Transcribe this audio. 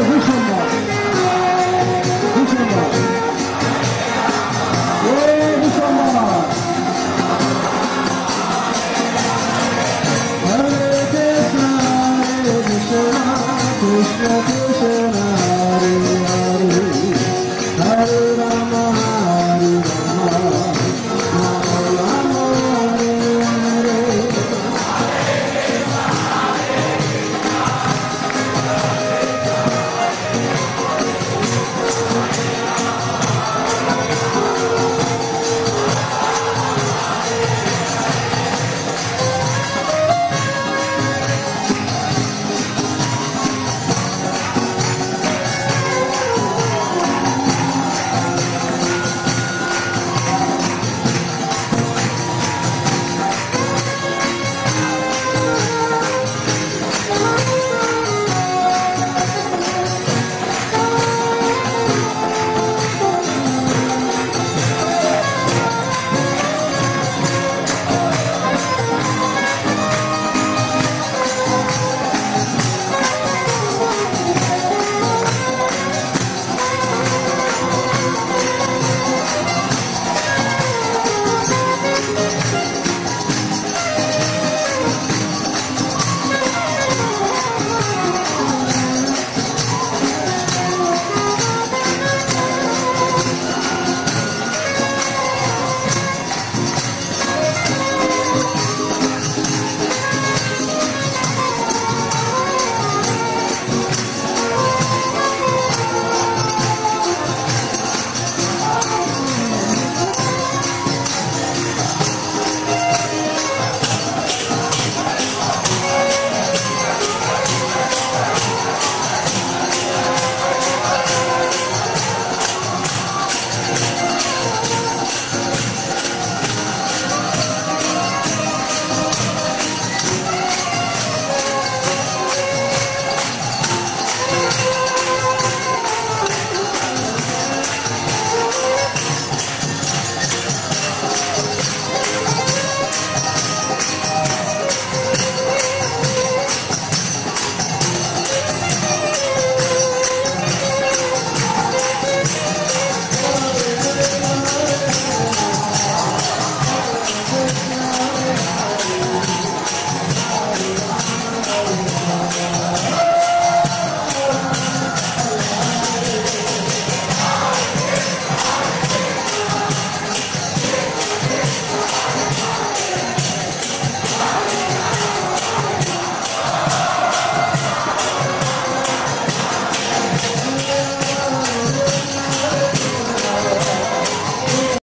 Richard Moss.